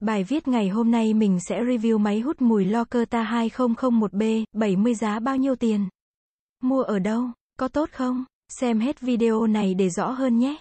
Bài viết ngày hôm nay mình sẽ review máy hút mùi Locata 2001B, 70 giá bao nhiêu tiền? Mua ở đâu? Có tốt không? Xem hết video này để rõ hơn nhé.